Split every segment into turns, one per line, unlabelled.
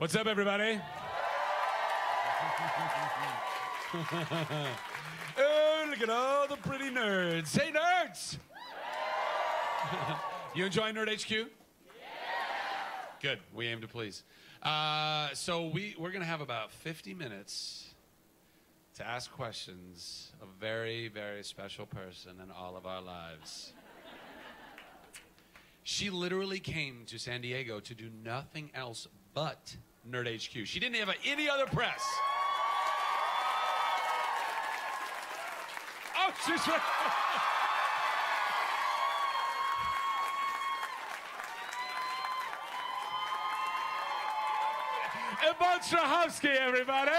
What's up, everybody? oh, look at all the pretty nerds. Hey, nerds! you enjoy Nerd HQ? Yeah. Good. We aim to please. Uh, so we we're gonna have about 50 minutes to ask questions of a very very special person in all of our lives. She literally came to San Diego to do nothing else but Nerd HQ. She didn't have any other press. Oh, she's right. Yvonne Strahovski, everybody.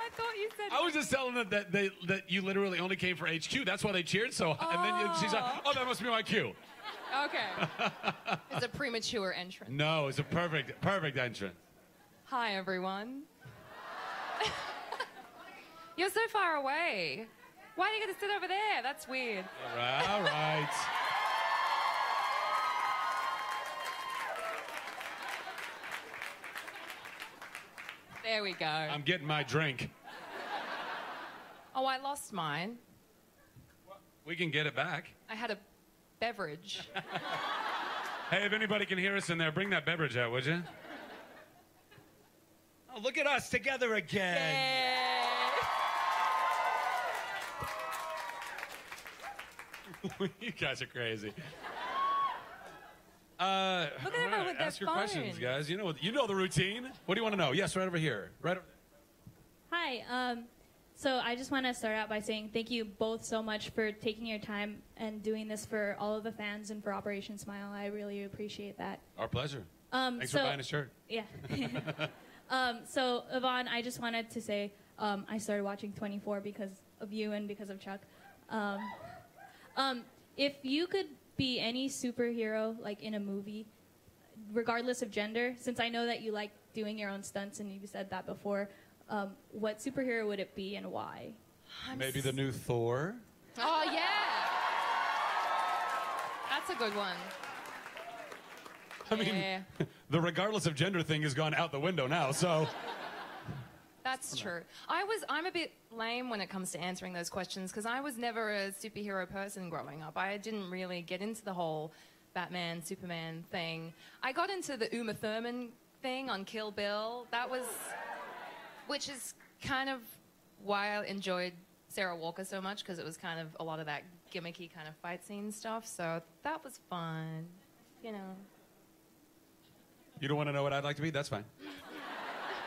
I thought you said.
I was just telling them that they that you literally only came for HQ. That's why they cheered so. And then she's like, "Oh, that must be my cue."
Okay. it's a premature entrance.
No, it's a perfect, perfect entrance.
Hi, everyone. You're so far away. Why do you get to sit over there? That's weird.
All right, all right.
There we go.
I'm getting my drink.
Oh, I lost mine.
We can get it back.
I had a beverage.
Hey, if anybody can hear us in there, bring that beverage out, would you?
Oh, look at us together again.
you guys are crazy. Uh,
Look at
all
everyone with their
ask your questions, guys. You know, what you know the routine. What do you want to know? Yes, right over here. Right. Over-
Hi. Um, so I just want to start out by saying thank you both so much for taking your time and doing this for all of the fans and for Operation Smile. I really appreciate that.
Our pleasure.
Um,
Thanks
so,
for buying a shirt.
Yeah. um, so Yvonne, I just wanted to say um, I started watching 24 because of you and because of Chuck. Um, um, if you could be any superhero, like in a movie, regardless of gender, since I know that you like doing your own stunts and you've said that before, um, what superhero would it be and why?
Maybe the new Thor.
Oh, yeah. That's a good one.
I mean,
Yeah.
the regardless of gender thing has gone out the window now. So
That's true. I was I'm a bit lame when it comes to answering those questions because I was never a superhero person growing up. I didn't really get into the whole Batman, Superman thing. I got into the Uma Thurman thing on Kill Bill. That was which is kind of why I enjoyed Sarah Walker so much because it was kind of a lot of that gimmicky kind of fight scene stuff. So that was fun. You know.
you don't want to know what I'd like to be? That's fine.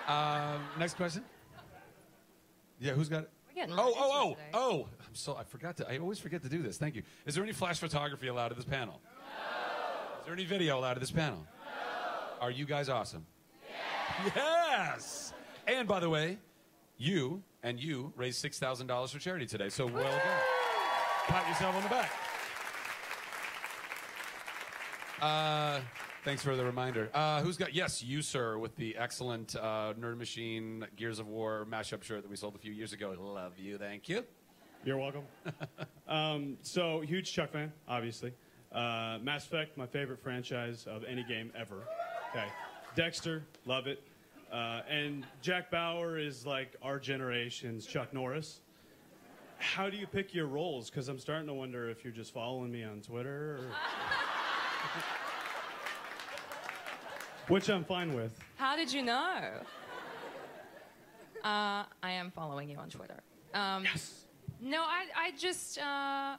Um, next question. Yeah, who's got it? Oh, oh, oh, oh! I'm so I forgot to. I always forget to do this. Thank you. Is there any flash photography allowed at this panel? No. Is there any video allowed at this panel? No. Are you guys awesome? Yes. Yes. And by the way, you and you raised six thousand dollars for charity today. So well done. Pat yourself on the back. Uh, thanks for the reminder. Uh, who's got? Yes, you, sir, with the excellent uh, Nerd Machine Gears of War mashup shirt that we sold a few years ago. Love you. Thank you.
You're welcome. um, so, huge Chuck fan, obviously. Uh, Mass Effect, my favorite franchise of any game ever. Okay. Dexter, love it. Uh, and Jack Bauer is like our generation's Chuck Norris. how do you pick your roles? Because I'm starting to wonder if you're just following me on Twitter. Or... Which I'm fine with.
How did you know? Uh, I am following you on Twitter. Um,
Yes.
No, I, I just, uh,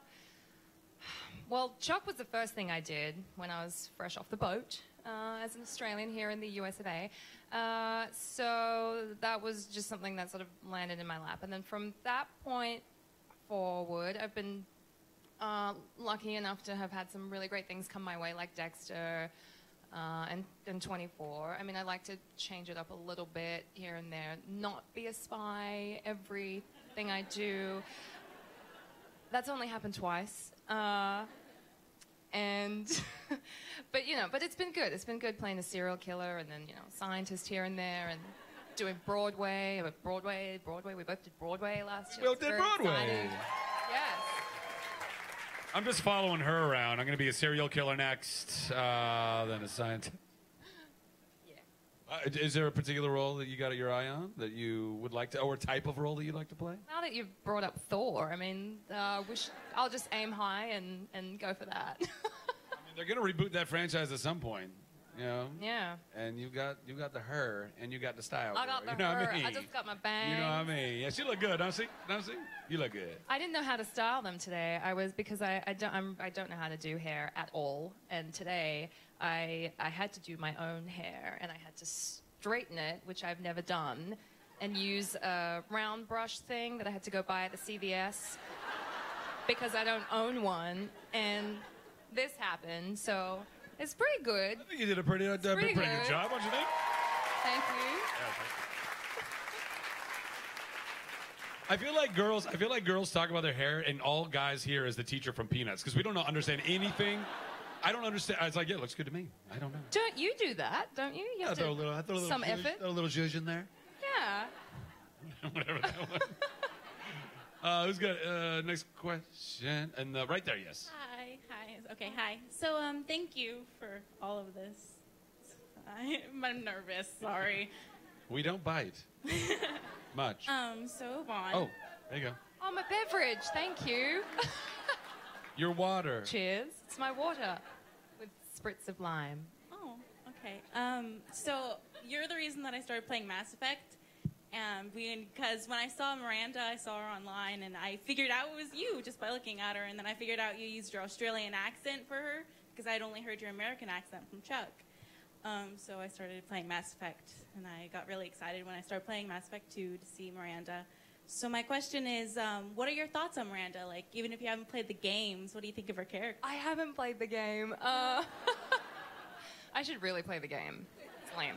well, Chuck was the first thing I did when I was fresh off the boat uh, as an Australian here in the US of A. Uh, so that was just something that sort of landed in my lap. And then from that point forward, I've been uh, lucky enough to have had some really great things come my way, like Dexter uh, and, and 24. I mean, I like to change it up a little bit here and there, not be a spy everything I do. That's only happened twice. Uh, and, but you know, but it's been good. It's been good playing a serial killer and then, you know, scientist here and there and doing Broadway. But Broadway, Broadway, we both did Broadway last year.
We
both
did Broadway.
exciting. Yes.
I'm just following her around. I'm going to be a serial killer next, uh, then a scientist. Uh, is there a particular role that you got your eye on that you would like to, or a type of role that you'd like to play?
Now that you've brought up Thor, I mean, uh, wish, I'll just aim high and, and go for that.
I mean, they're going to reboot that franchise at some point, you know.
yeah.
And you got you got the her, and you got the style.
I got
girl,
the
you know
her.
What I, mean?
I just got my bangs.
You know what I mean? Yeah, she look good. Don't she? Don't see? You look good.
I didn't know how to style them today. I was because I, I don't I'm, I don't know how to do hair at all. And today I I had to do my own hair and I had to straighten it, which I've never done, and use a round brush thing that I had to go buy at the CVS because I don't own one. And this happened, so it's pretty good.
I think you did a pretty, uh, pretty,
pretty
good
good.
job, don't you think?
Thank you.
I feel like girls. I feel like girls talk about their hair, and all guys here is the teacher from Peanuts because we don't know, understand anything. I don't understand. I was like, yeah, it looks good to me. I don't know.
Don't you do that? Don't you? You
I
have
throw a
to,
little, I throw a little
some
zhuzh,
effort.
throw a little zhuzh in there.
Yeah.
Whatever that was. Uh, who's got uh, next question? And uh, right there, yes.
Hi, hi. Okay, hi. So, um, thank you for all of this. I, I'm nervous. Sorry.
We don't bite much.
Um, so Vaughn.
Oh, there you go.
Oh, my beverage. Thank you.
Your water.
Cheers. It's my water with spritz of lime.
Oh, okay. Um, so you're the reason that I started playing Mass Effect, and because when I saw Miranda, I saw her online, and I figured out it was you just by looking at her, and then I figured out you used your Australian accent for her because I'd only heard your American accent from Chuck. Um, so I started playing Mass Effect, and I got really excited when I started playing Mass Effect 2 to see Miranda. So my question is, um, what are your thoughts on Miranda? Like, even if you haven't played the games, what do you think of her character?
I haven't played the game. Uh, I should really play the game. It's lame.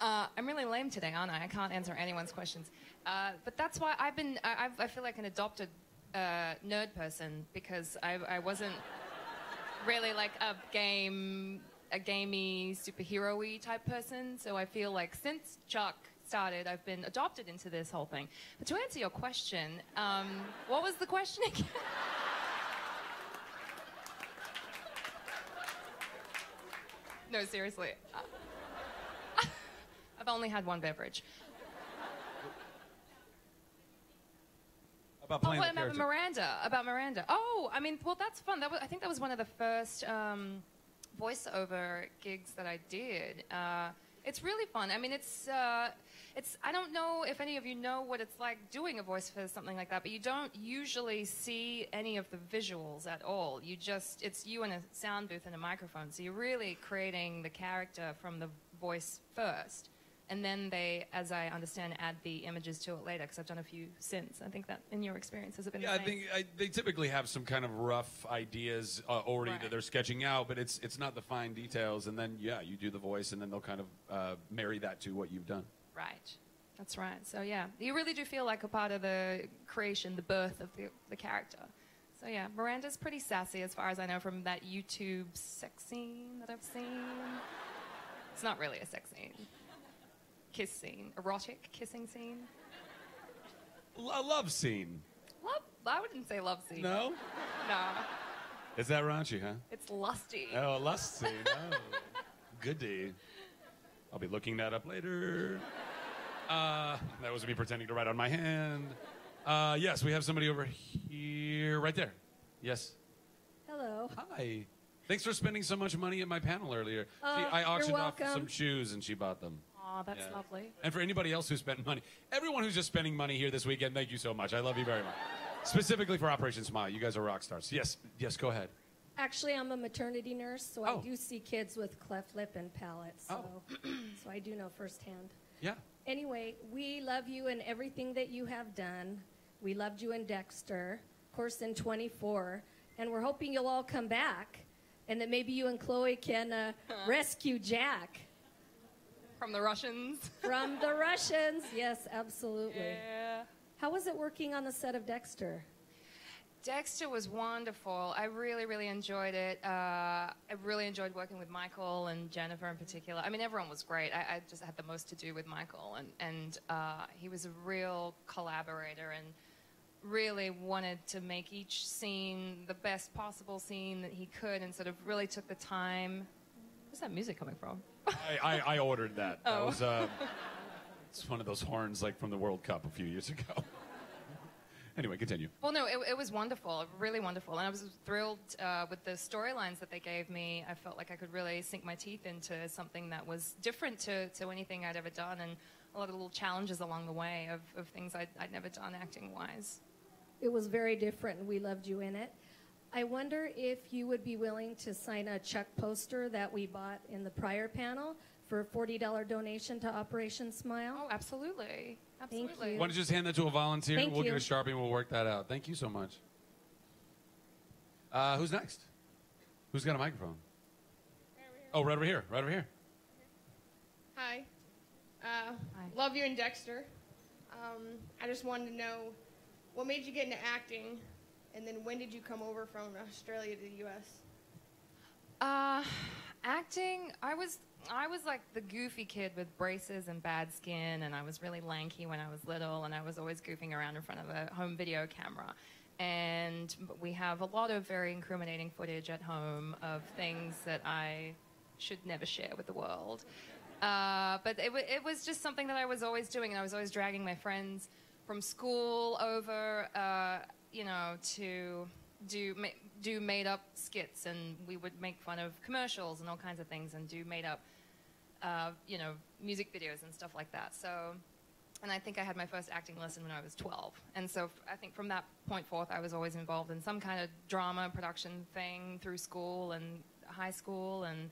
Uh, I'm really lame today, aren't I? I can't answer anyone's questions. Uh, but that's why I've been, I, I feel like an adopted uh, nerd person because I, I wasn't really like a game, a gamey, superhero-y type person. So I feel like since Chuck started, I've been adopted into this whole thing. But to answer your question, um, what was the question again? No, seriously. Uh, I've only had one beverage.
About
Oh,
playing
what
the
about. Miranda? About Miranda. Oh, I mean, well, that's fun. That was, I think that was one of the first um, voiceover gigs that I did. Uh, it's really fun. I mean, it's uh, it's. I don't know if any of you know what it's like doing a voice for something like that, but you don't usually see any of the visuals at all. You just it's you in a sound booth and a microphone, so you're really creating the character from the voice first. And then they, as I understand, add the images to it later because I've done a few since. I think that in your experience has it been
Yeah, I
the same?
think I, they typically have some kind of rough ideas uh, already
Right.
that they're sketching out, but it's it's not the fine details. And then yeah, you do the voice, and then they'll kind of uh, marry that to what you've done.
Right. That's right. So yeah, you really do feel like a part of the creation, the birth of the, the character. So yeah, Miranda's pretty sassy as far as I know from that YouTube sex scene that I've seen. It's not really a sex scene. Kiss scene. Erotic kissing scene.
L- a love scene.
Love I wouldn't say love scene.
No,
No.
is that raunchy, huh?
It's lusty.
Oh, a lust scene. Oh, goody. I'll be looking that up later. Uh, that was me pretending to write on my hand. Uh, yes, we have somebody over here, right there. Yes.
Hello.
Hi. Thanks for spending so much money at my panel earlier.
Uh,
she, I auctioned off some shoes and she bought them.
Oh, that's
Yeah.
lovely.
And for anybody else who spent money, everyone who's just spending money here this weekend, thank you so much. I love you very much. Specifically for Operation Smile, you guys are rock stars. Yes, yes, go ahead.
Actually, I'm a maternity nurse, so
Oh.
I do see kids with cleft lip and palate. So,
Oh.
so I do know firsthand.
Yeah.
Anyway, we love you and everything that you have done. We loved you in Dexter, of course, in 24, and we're hoping you'll all come back, and that maybe you and Chloe can uh, rescue Jack
From the Russians.
from the Russians. Yes, absolutely.
Yeah.
How was it working on the set of Dexter?
Dexter was wonderful. I really, really enjoyed it. Uh, I really enjoyed working with Michael and Jennifer in particular. I mean, everyone was great. I, I just had the most to do with Michael, and and uh, he was a real collaborator and really wanted to make each scene the best possible scene that he could, and sort of really took the time. Where's that music coming from?
I, I, I ordered that. That
Oh.
was uh, it's one of those horns like from the World Cup a few years ago. anyway, continue.
Well, no, it, it was wonderful, really wonderful, and I was thrilled uh, with the storylines that they gave me. I felt like I could really sink my teeth into something that was different to, to anything I'd ever done, and a lot of little challenges along the way of, of things I'd, I'd never done acting wise.
It was very different, and we loved you in it. I wonder if you would be willing to sign a Chuck poster that we bought in the prior panel for a $40 donation to Operation Smile.
Oh, absolutely,
Thank you.
Why don't you just hand that to a volunteer?
Thank
we'll
you.
get a sharpie and we'll work that out. Thank you so much. Uh, who's next? Who's got a microphone? Oh, right over here. Right over here.
Hi. Uh,
Hi.
Love you and Dexter. Um, I just wanted to know what made you get into acting, and then when did you come over from Australia to the U.S.?
Uh, acting. I was I was like the goofy kid with braces and bad skin, and I was really lanky when I was little, and I was always goofing around in front of a home video camera. And we have a lot of very incriminating footage at home of things that I should never share with the world. Uh, but it, it was just something that I was always doing, and I was always dragging my friends from school over, uh, you know, to do ma- do made up skits, and we would make fun of commercials and all kinds of things, and do made up, uh, you know, music videos and stuff like that. So, and I think I had my first acting lesson when I was 12, and so I think from that point forth, I was always involved in some kind of drama production thing through school and high school, and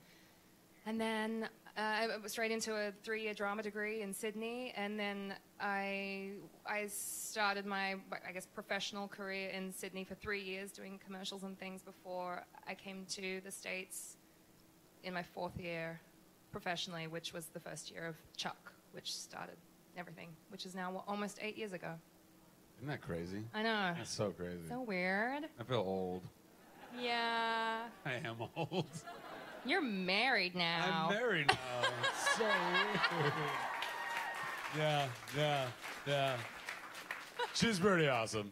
and then uh, I went straight into a three-year drama degree in Sydney, and then I I started my I guess professional career in Sydney for three years doing commercials and things before I came to the states in my fourth year professionally, which was the first year of Chuck, which started everything, which is now almost eight years ago.
Isn't that crazy?
I know.
That's so crazy.
So weird.
I feel old.
Yeah.
I am old.
You're married now.
I'm married now. So weird. Yeah, yeah, yeah. She's pretty awesome.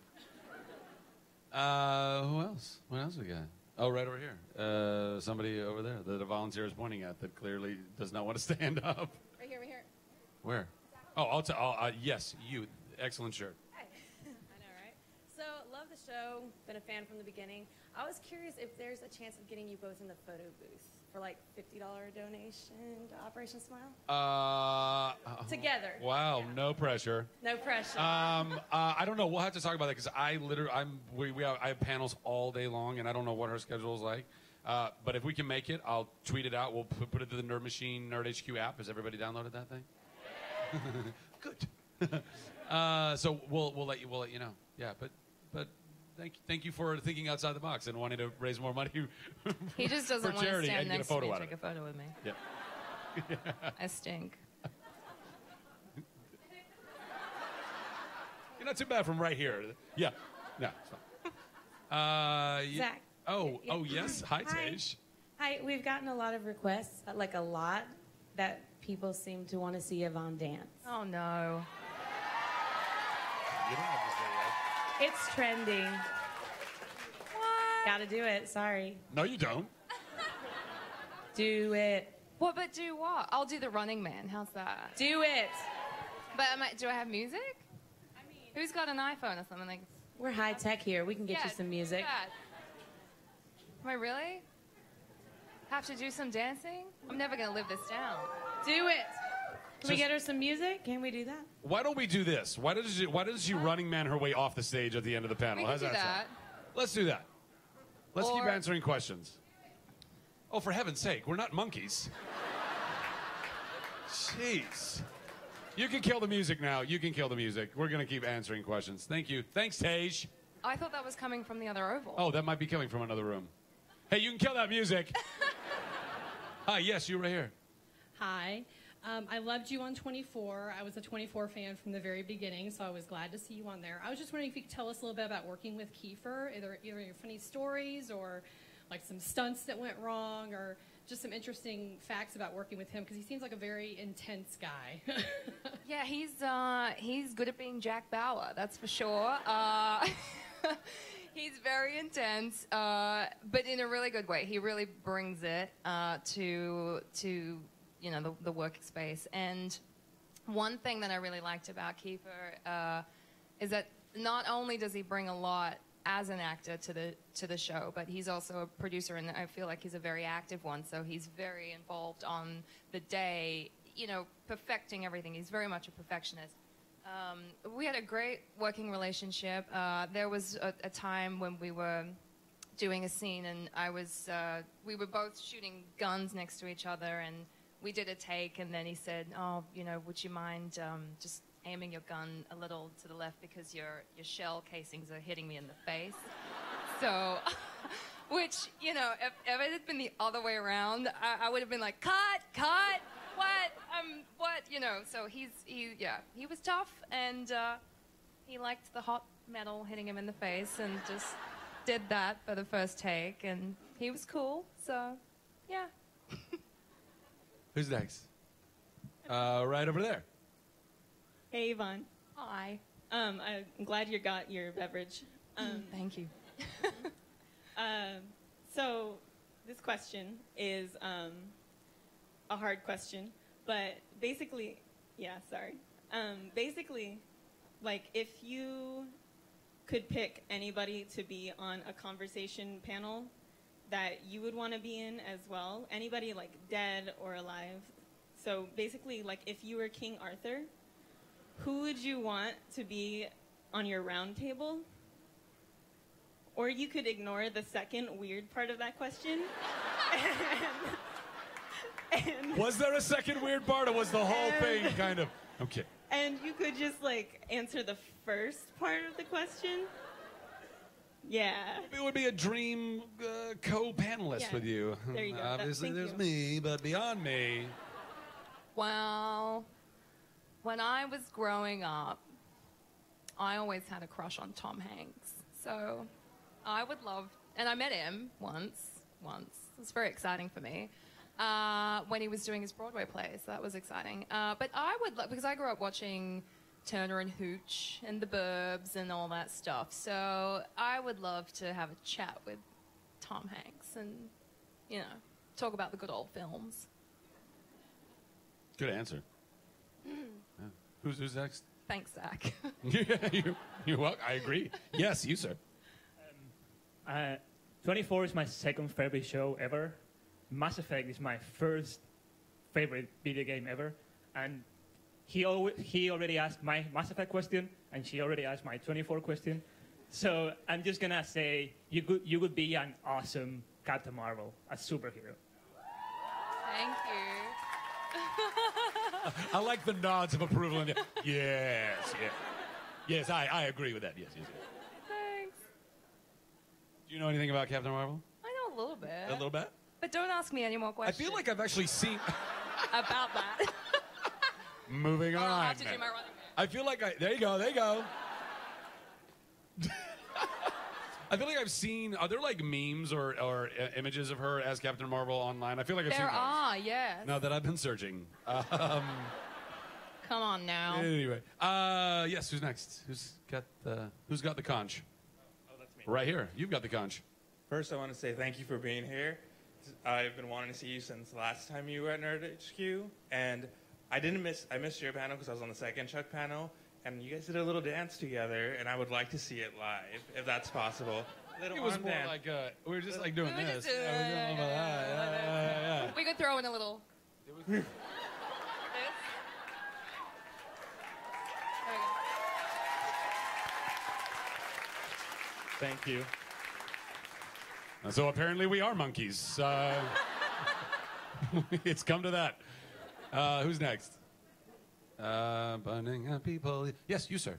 Uh, who else? What else we got? Oh, right over here. Uh, somebody over there that a volunteer is pointing at that clearly does not want to stand up.
Right here, right here.
Where? Oh, I'll tell. Uh, yes, you. Excellent shirt.
I know, right? So, love the show. Been a fan from the beginning. I was curious if there's a chance of getting you both in the photo booth for like $50 donation to Operation Smile.
Uh,
Together.
Wow, no pressure.
No pressure.
Um, uh, I don't know. We'll have to talk about that because I literally, I'm, we, we have, I have panels all day long, and I don't know what her schedule is like. Uh, but if we can make it, I'll tweet it out. We'll put, put it to the Nerd Machine Nerd HQ app. Has everybody downloaded that thing? Good. uh, so we'll we'll let you we'll let you know. Yeah, but but you, thank you for thinking outside the box and wanting to raise more money.
He just doesn't
for
want to stand
and get a
next to me and take a photo with me.
Yeah.
I stink.
You're not too bad from right here. Yeah. No. It's. Uh, y-
Zach.
Oh,
Yeah.
oh yes. Hi,
Hi.
Tage.
Hi, we've gotten a lot of requests, uh, like a lot, that people seem to want to see Yvonne dance.
Oh no.
You don't have to say yes.
It's trending.
What?
Gotta do it. Sorry.
No, you don't.
Do it.
What? But do what? I'll do the Running Man. How's that?
Do it.
But am I, do I have music? I mean, Who's got an iPhone or something? Like,
We're high tech here. We can get
Yeah,
you some music.
yeah. Am I really? Have to do some dancing? I'm never gonna live this down.
Do it. Can we get her some music? Can we do that?
Why don't we do this? Why does she, why does she running man her way off the stage at the end of the panel?
We can
How's
do
that,
that.
sound? Let's do that. Let's keep
Or-
answering questions. Oh, for heaven's sake, we're not monkeys. Jeez. You can kill the music now. You can kill the music. We're going to keep answering questions. Thank you. Thanks, Tage.
I thought that was coming from the other oval.
Oh, that might be coming from another room. Hey, you can kill that music. Hi, yes, you right here.
Hi. Um, I loved you on 24. I was a 24 fan from the very beginning, so I was glad to see you on there. I was just wondering if you could tell us a little bit about working with Kiefer, either, either your funny stories or like some stunts that went wrong or just some interesting facts about working with him because he seems like a very intense guy.
Yeah, he's uh, he's good at being Jack Bauer, that's for sure. Uh, he's very intense, uh, but in a really good way. He really brings it uh, to to you know the, the workspace. And one thing that I really liked about Kiefer uh, is that not only does he bring a lot as an actor to the to the show, but he's also a producer, and I feel like he's a very active one. So he's very involved on the day, you know, perfecting everything. He's very much a perfectionist. Um, we had a great working relationship. Uh, there was a, a time when we were doing a scene, and I was uh, we were both shooting guns next to each other, and we did a take, and then he said, "Oh, you know, would you mind um, just aiming your gun a little to the left because your your shell casings are hitting me in the face?" so. Which, you know, if, if it had been the other way around, I, I would have been like, cut, cut, what, um, what, you know. So he's, he, yeah, he was tough, and uh, he liked the hot metal hitting him in the face, and just did that for the first take, and he was cool. So, yeah.
Who's next? Uh, right over there.
Hey, Yvonne.
Hi.
Um, I'm glad you got your beverage. Um,
Thank you.
um, so, this question is um, a hard question, but basically, yeah, sorry. Um, basically, like if you could pick anybody to be on a conversation panel that you would want to be in as well, anybody like dead or alive. So basically, like if you were King Arthur, who would you want to be on your round table? Or you could ignore the second weird part of that question. and, and,
Was there a second weird part, or was the whole thing kind of okay?
and you could just like answer the first part of the question. Yeah.
It would be a dream uh, co-panelist
Yeah.
with you.
There you go.
Obviously,
thank
there's
you.
me, but beyond me,
Well, when I was growing up, I always had a crush on Tom Hanks. So I would love, and I met him once, once. It was very exciting for me. Uh, when he was doing his Broadway plays, that was exciting. Uh, but I would, lo- because I grew up watching Turner and Hooch and The Burbs and all that stuff. So I would love to have a chat with Tom Hanks and, you know, talk about the good old films.
good answer. Yeah. Who's who's next?
Thanks, Zach.
you, you're welcome. I agree. Yes, you sir.
Uh, 24 is my second favorite show ever. Mass Effect is my first favorite video game ever. And he, al- he already asked my Mass Effect question, and she already asked my 24 question. So I'm just going to say you could, you would be an awesome Captain Marvel, a superhero.
Thank you.
I like the nods of approval. And yes, yes, yes. I, I agree with that. Yes, yes. yes.
Thanks.
Do you know anything about Captain Marvel?
I know a little bit.
A little bit.
But don't ask me any more questions.
I feel like I've actually seen.
about that.
Moving on.
I'll have to do my
I feel like I. There you go. There you go. I feel like I've seen. Are there like memes or, or uh, images of her as Captain Marvel online? I feel like I've
There
seen. those.
are, yes.
Now that I've been searching. Um,
Come on now.
anyway, uh, yes. Who's next? Who's got the Who's got the conch?
Oh, that's me.
Right here. You've got the conch.
First, I want to say thank you for being here. I've been wanting to see you since the last time you were at Nerd HQ, and I didn't miss. I missed your panel because I was on the second Chuck panel, and you guys did a little dance together, and I would like to see it live, if that's possible. Little
It was more
dance.
like uh, we were just like doing
We were
this.
just doing-
we. Yeah, yeah, yeah.
We could throw in a little. This.
Thank you.
So apparently we are monkeys. Uh, it's come to that. Uh, who's next? Uh, bunning up people. Yes, you, sir.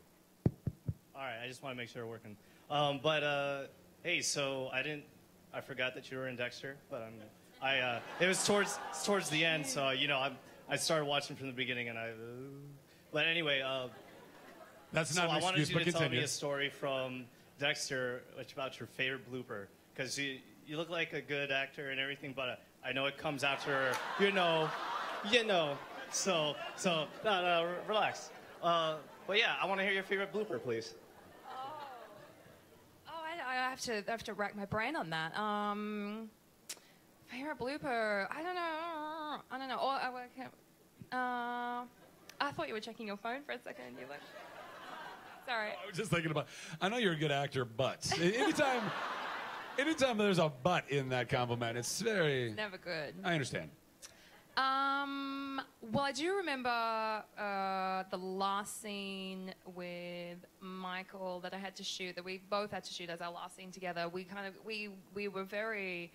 All right, I just want to make sure we're working. Um, but uh, hey, so I didn't, I forgot that you were in Dexter, but I'm, I, uh, it was towards towards the end, so you know, I I started watching from the beginning, and I, uh, but anyway, uh,
That's
so
not an
I wanted
excuse,
you
but
to tell me
continue.
a story from Dexter, which about your favorite blooper, because you you look like a good actor and everything, but uh, I know it comes after, you know, you know, so so no no re- relax. Uh, but yeah, I want to hear your favorite blooper, please.
Oh, I, I have to I have to rack my brain on that. Um, favorite blooper? I don't know. I don't know. Or, I, I can't. Uh, I thought you were checking your phone for a second. You look. Sorry.
I was just thinking about. I know you're a good actor, but anytime, anytime there's a but in that compliment, it's very.
Never good.
I understand.
Um, well, I do remember uh, the last scene with Michael that I had to shoot, that we both had to shoot as our last scene together. We kind of we we were very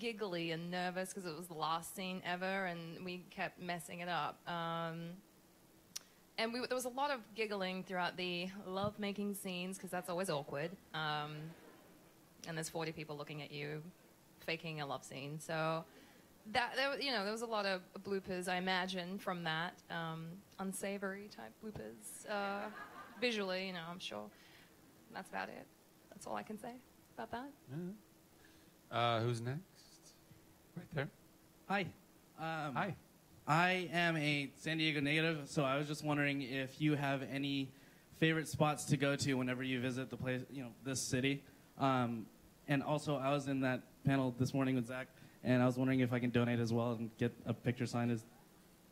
giggly and nervous because it was the last scene ever, and we kept messing it up. Um, and we, there was a lot of giggling throughout the love-making scenes because that's always awkward. Um, and there's 40 people looking at you, faking a love scene. So that there, was- you know there was a lot of bloopers I imagine from that um, unsavory type bloopers uh, visually. You know, I'm sure that's about it. That's all I can say about that.
Uh, who's next? Right there.
Hi. Um,
Hi.
I am a San Diego native, so I was just wondering if you have any favorite spots to go to whenever you visit the place, you know, this city. Um, and also, I was in that panel this morning with Zach, and I was wondering if I can donate as well and get a picture signed as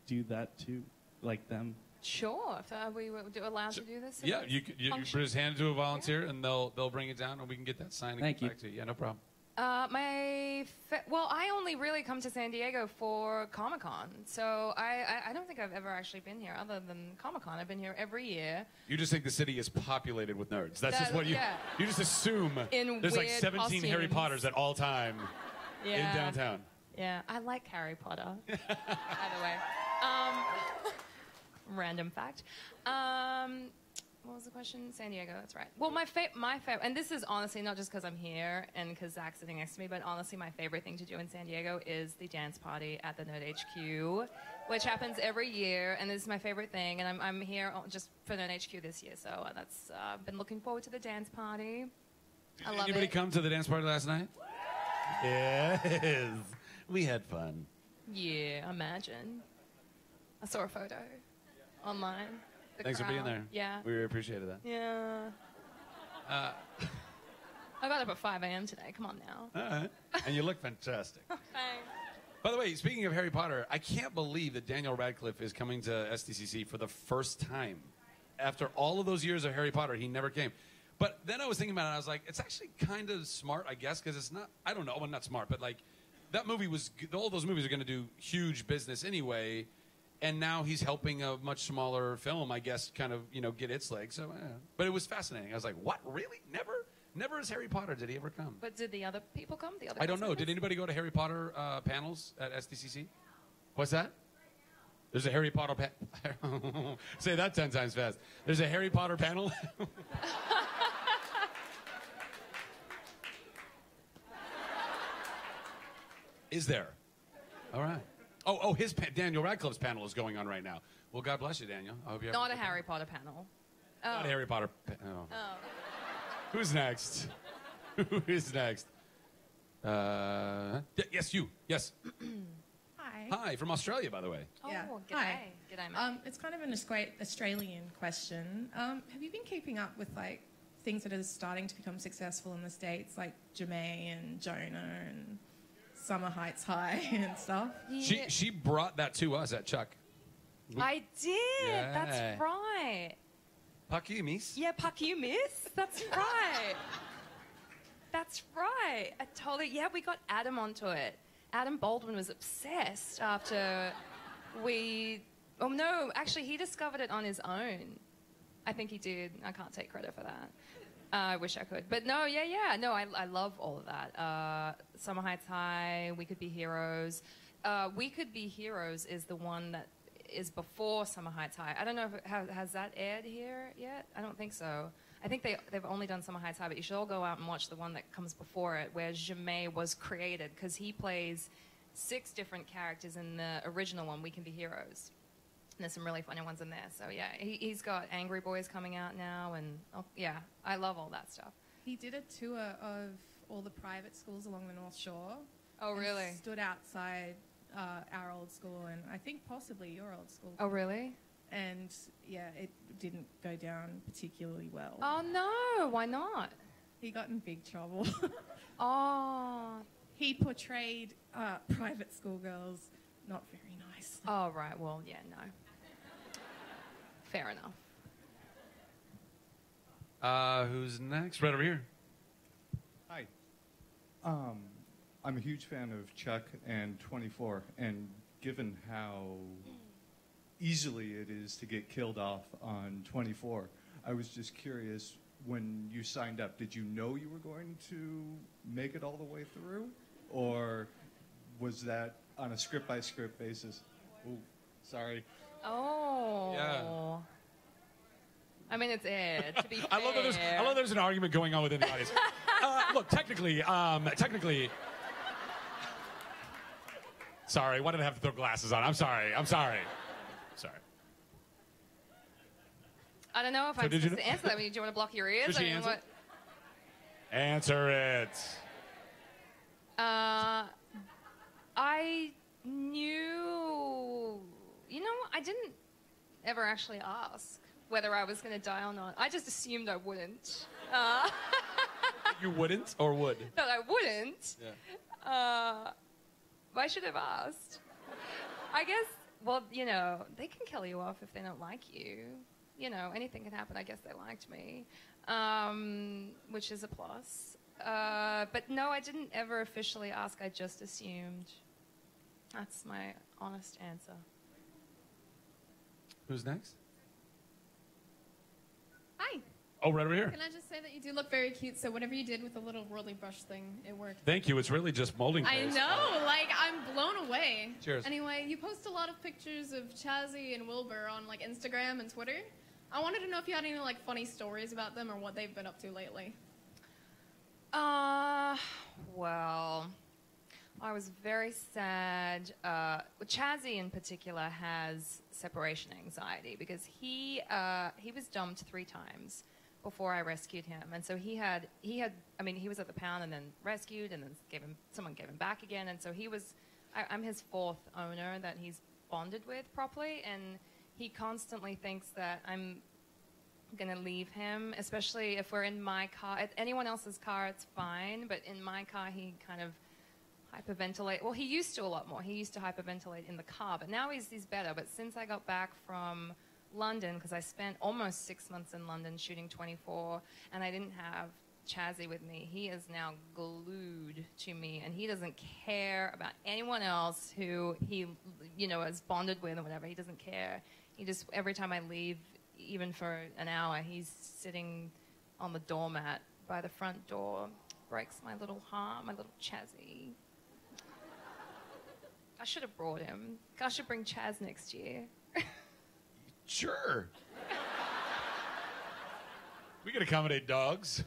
do that too, like them.
Sure, if uh, we were do- allowed to do this.
Yeah, you could- you, you
function?
just hand it to a volunteer, and they'll they'll bring it down, and we can get that signed and
Thank
get
you.
back to you. Yeah, no problem.
Uh, my fa- well, I only really come to San Diego for Comic Con, so I, I I don't think I've ever actually been here other than Comic Con. I've been here every year.
You just think the city is populated with nerds. That's just what you
yeah.
you just assume.
In
there's like
weird
17 Harry. Potters at all time
Yeah.
in downtown.
Yeah, I like Harry Potter. by the way, um, random fact. Um, what was the question? San Diego. That's right. Well, my fa- my favorite, and this is honestly not just because I'm here and because Zach's sitting next to me, but honestly, my favorite thing to do in San Diego is the dance party at the Nerd HQ, which happens every year, and this is my favorite thing. And I'm I'm here just for Nerd HQ this year, so that's uh, been looking forward to the dance party. I love
Anybody
it.
come to the dance party last night? Yes, we had fun.
Yeah, imagine. I saw a photo online.
Thanks for being there.
Yeah.
we really appreciated that.
Yeah.
Uh,
I got up at 5 a.m. today. Come on now.
all right, and you look fantastic.
Thanks.
By the way, speaking of Harry Potter, I can't believe that Daniel Radcliffe is coming to SDCC for the first time. After all of those years of Harry Potter, he never came. But then I was thinking about it, and I was like, it's actually kind of smart, I guess, because it's not, I don't know, well, not smart, but like, that movie was, all those movies are going to do huge business anyway. And now he's helping a much smaller film, I guess, kind of, you know, get its legs. So, eh. But it was fascinating. I was like, what? Really? Never? Never as Harry Potter did he ever come?
But did the other people come? The other
I don't know. Did anybody go to Harry Potter uh, panels at SDCC? What's that? There's a Harry Potter pa- Say that 10 times fast. There's a Harry Potter panel. Is there? All right. Oh, oh, his pa- Daniel Radcliffe's panel is going on right now. Well, God bless you, Daniel. I hope you have
Not a Harry Potter panel. Oh.
Not a Harry Potter. Pa- oh.
Oh.
Who's next? Who is next? Uh, y- yes, you. Yes.
Hi.
Hi, from Australia, by the way.
Yeah.
Oh, g'day.
Hi.
G'day, mate.
Um, it's kind of an Austra- Australian question. Um, have you been keeping up with like things that are starting to become successful in the states, like Ja'mie and Jonah and Summer Heights High and stuff?
She she brought that to us at Chuck.
I did.
Yeah.
That's right.
Puck you, miss.
Yeah, puck you, miss. That's right. That's right. I told totally. Yeah, we got Adam onto it. Adam Baldwin was obsessed after we. Oh no, actually, he discovered it on his own. I think he did. I can't take credit for that. Uh, I wish I could, but no, yeah, yeah, no, I, I love all of that. Uh, Summer Heights High, We Could Be Heroes. Uh, we Could Be Heroes is the one that is before Summer Heights High. I don't know if it has, has that aired here yet. I don't think so. I think they they've only done Summer Heights High, but you should all go out and watch the one that comes before it, where Ja'mie was created, because he plays six different characters in the original one, We Can Be Heroes. There's some really funny ones in there. So yeah, he, he's got Angry Boys coming out now, and oh, yeah, I love all that stuff.
He did a tour of all the private schools along the North Shore.
Oh, really?
Stood outside uh, our old school and I think possibly your old school.
Oh, really?
And yeah, it didn't go down particularly well.
Oh no, why not?
He got in big trouble.
oh.
He portrayed uh, private schoolgirls not very nice.
Oh right, well yeah, no. Fair enough.
Uh, who's next? Right over here.
Hi. Um, I'm a huge fan of Chuck and 24, and given how easily it is to get killed off on 24, I was just curious when you signed up, did you know you were going to make it all the way through? Or was that on a script by script basis? Ooh, sorry.
Oh.
Yeah.
I mean, it's aired. To be fair.
I love that there's I love there's an argument going on within the audience. uh, look, technically, um, technically. Sorry, why did I have to throw glasses on? I'm sorry. I'm sorry. Sorry.
I don't know if
So
I'm supposed to answer that. I mean, do you want to block your ears?
Did
I mean,
answer?
what-
Answer it.
Uh, I knew. You know, I didn't ever actually ask whether I was going to die or not. I just assumed I wouldn't. Uh,
You wouldn't or would?
that I wouldn't.
Yeah.
Uh, I should have asked. I guess. Well, you know, they can kill you off if they don't like you. You know, anything can happen. I guess they liked me, um, which is a plus. Uh, but no, I didn't ever officially ask. I just assumed. That's my honest answer.
Who's next?
Hi.
Oh, right over here.
Can I just say that you do look very cute? So whatever you did with the little whirly brush thing, it worked.
Thank you. It's really just molding.
I
clays.
know, like I'm blown away.
Cheers.
Anyway, you post a lot of pictures of Chazzy and Wilbur on like Instagram and Twitter. I wanted to know if you had any like funny stories about them or what they've been up to lately.
Uh, well, I was very sad. Uh, Chazzy in particular has separation anxiety because he uh, he was dumped three times before I rescued him, and so he had he had I mean he was at the pound and then rescued and then gave him someone gave him back again, and so he was I, I'm his fourth owner that he's bonded with properly, and he constantly thinks that I'm gonna leave him, especially if we're in my car. If anyone else's car, it's fine, but in my car, he kind of hyperventilate. Well, he used to a lot more. He used to hyperventilate in the car, but now he's he's better. But since I got back from London, because I spent almost six months in London shooting 24, and I didn't have Chazzy with me, he is now glued to me, and he doesn't care about anyone else who he, you know, is bonded with or whatever. He doesn't care. He just every time I leave, even for an hour, he's sitting on the doormat by the front door. Breaks my little heart, my little Chazzy. I should have brought him. I should bring Chaz next year.
Sure. we can accommodate dogs.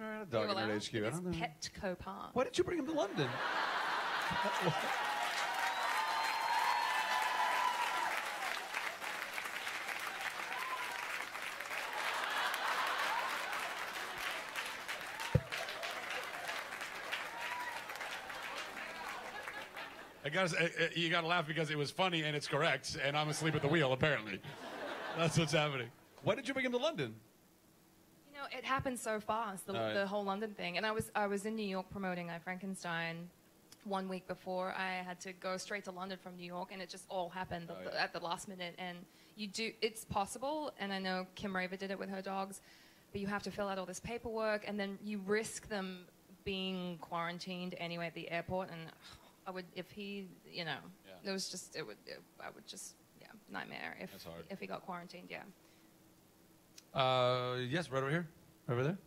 Uh, a dog in our HQ. I don't know.
Petco Park.
Why did you bring him to London? I got uh, uh, you got to laugh because it was funny and it's correct, and I'm asleep at the wheel. Apparently, that's what's happening. Why did you bring him to London?
You know, it happened so fast, the,
All right.
the whole London thing. And I was, I was in New York promoting I Frankenstein one week before. I had to go straight to London from New York, and it just all happened
Oh,
at the-
yeah.
at the last minute. And you do. It's possible, and I know Kim Raver did it with her dogs, but you have to fill out all this paperwork, and then you risk them being quarantined anyway at the airport. And I would, if he, you know, it was just, it would, it, I would just, yeah, nightmare if
That's hard.
if he got quarantined. Yeah.
Uh, yes, right over here, over there.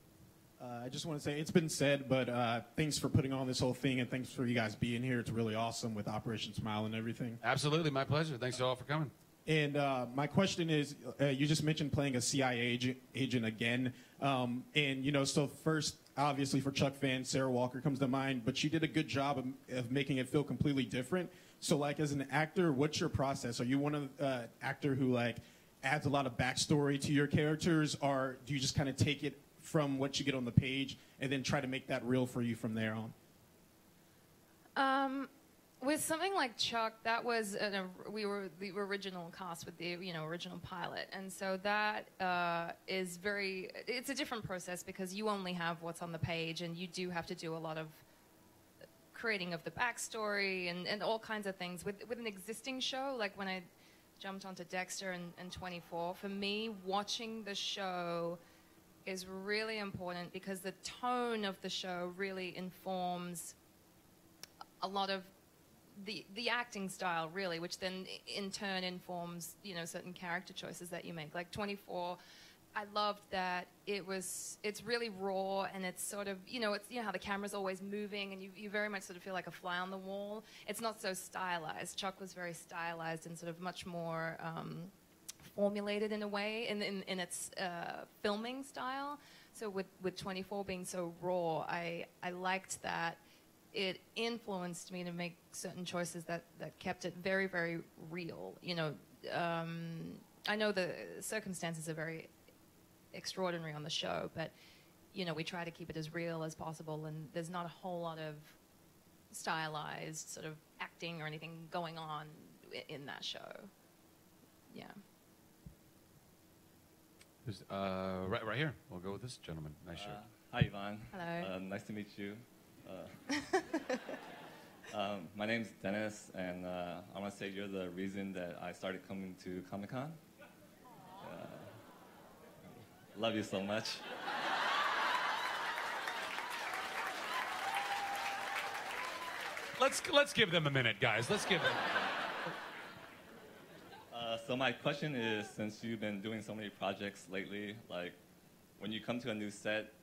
Uh, I just want to say it's been said, but uh, thanks for putting on this whole thing, and thanks for you guys being here. It's really awesome with Operation Smile and everything.
Absolutely, my pleasure. Thanks to all for coming.
And uh, my question is, uh, you just mentioned playing a CIA agent, agent again, um, and you know, so first, obviously for Chuck fans, Sarah Walker comes to mind, but she did a good job of, of making it feel completely different. So, like, as an actor, what's your process? Are you one of uh, actor who like adds a lot of backstory to your characters, or do you just kind of take it from what you get on the page and then try to make that real for you from there on?
Um, with something like Chuck, that was an, a, we were the original cast with the you know original pilot, and so that uh, is very. It's a different process because you only have what's on the page, and you do have to do a lot of creating of the backstory and, and all kinds of things with with an existing show. Like when I jumped onto Dexter and, and 24, for me, watching the show is really important because the tone of the show really informs a lot of the the acting style really which then in turn informs you know certain character choices that you make. Like 24 I loved that it was it's really raw and it's sort of you know it's you know how the camera's always moving and you, you very much sort of feel like a fly on the wall. It's not so stylized. Chuck was very stylized and sort of much more um, formulated in a way in, in, in its uh, filming style. So with, with 24 being so raw, I, I liked that it influenced me to make certain choices that, that kept it very, very real. You know, um, I know the circumstances are very extraordinary on the show, but, you know, we try to keep it as real as possible, and there's not a whole lot of stylized sort of acting or anything going on in that show. Yeah.
Uh, right, right here. We'll go with this gentleman. Nice shirt.
Uh, hi, Yvonne.
Hello.
Uh, nice to meet you. Uh, um, my name's Dennis, and uh, I want to say you're the reason that I started coming to Comic Con. Uh, love you so much.
Let's let's give them a minute, guys. Let's give them.
Uh, so my question is, since you've been doing so many projects lately, like when you come to a new set,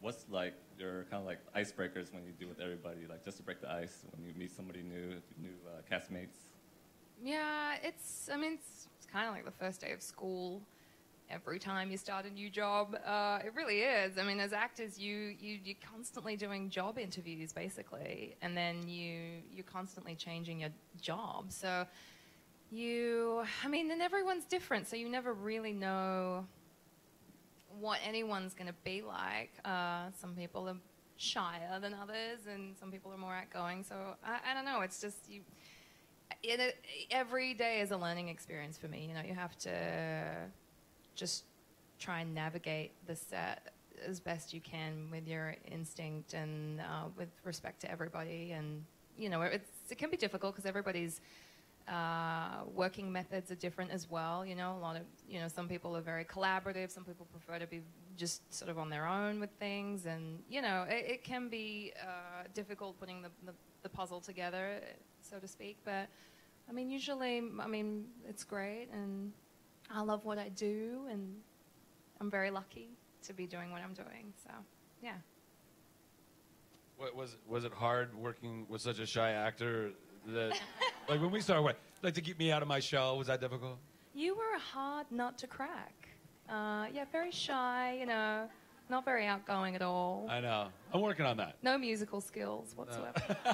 what's like your kind of like icebreakers when you do with everybody, like just to break the ice when you meet somebody new, new uh, castmates?
Yeah, it's. I mean, it's, it's kind of like the first day of school. Every time you start a new job, uh, it really is. I mean, as actors, you you you're constantly doing job interviews, basically, and then you you're constantly changing your job. So you, I mean, and everyone's different, so you never really know what anyone's going to be like. Uh, some people are shyer than others, and some people are more outgoing. So I, I don't know. It's just you every day is a learning experience for me. You know, you have to just try and navigate the set as best you can with your instinct and uh, with respect to everybody. And you know, it can be difficult because everybody's uh, working methods are different as well. You know, a lot of you know, some people are very collaborative. Some people prefer to be just sort of on their own with things, and you know, it, it can be uh, difficult putting the, the the puzzle together, so to speak. But I mean, usually, I mean, it's great, and I love what I do, and I'm very lucky to be doing what I'm doing. So, yeah.
What, was was it hard working with such a shy actor? That like when we started, what like to keep me out of my shell? Was that difficult?
You were a hard nut to crack. Uh, yeah, very shy, you know, not very outgoing at all.
I know. I'm working on that.
No musical skills whatsoever.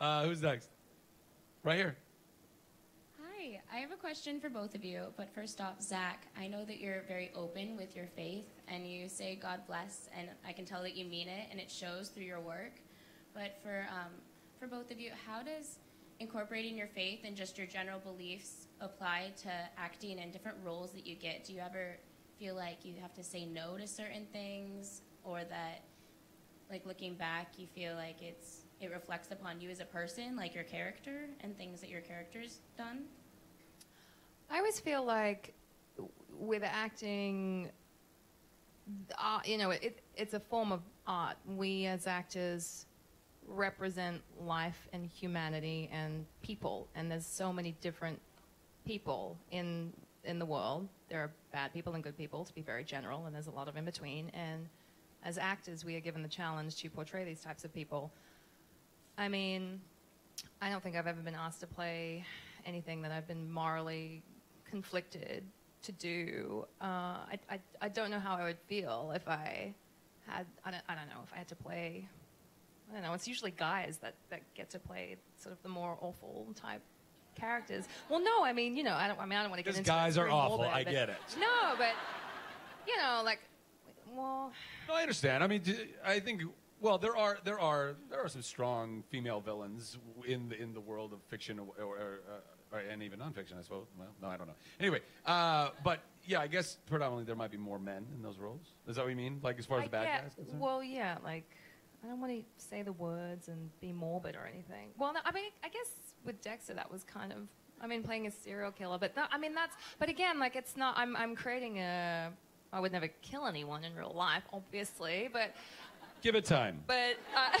Uh, who's next? Right here.
Hi, I have a question for both of you. But first off, Zach, I know that you're very open with your faith and you say God bless, and I can tell that you mean it and it shows through your work. But for, um, for both of you, how does incorporating your faith and just your general beliefs apply to acting and different roles that you get? Do you ever feel like you have to say no to certain things or that, like looking back, you feel like it's it reflects upon you as a person, like your character and things that your character's done?
I always feel like with acting, uh, you know, it, it's a form of art. We as actors represent life and humanity and people, and there's so many different people in in the world. There are bad people and good people, to be very general, and there's a lot of in between. And as actors, we are given the challenge to portray these types of people. I mean, I don't think I've ever been asked to play anything that I've been morally conflicted to do. Uh, I, I, I don't know how I would feel if I had, I don't, I don't know, if I had to play, I don't know, it's usually guys that, that get to play sort of the more awful type characters. Well, no, I mean, you know, I don't, I mean, I don't want to get
Because
into
guys are awful, I
but-
get it.
No, but, you know, like, well,
No, I understand. I mean, d- I think well, there are there are there are some strong female villains in the in the world of fiction or, or, uh, or and even nonfiction, I suppose. Well, no, I don't know. Anyway, uh, but yeah, I guess predominantly there might be more men in those roles. Is that what you mean? Like as far as the bad guys? concerned?
Well, yeah, like I don't want to say the words and be morbid or anything. Well, no, I mean, I guess with Dexter that was kind of. I mean, playing a serial killer, but I mean that's. But again, like it's not. I'm I'm creating a. I would never kill anyone in real life, obviously, but
Give it time.
but uh,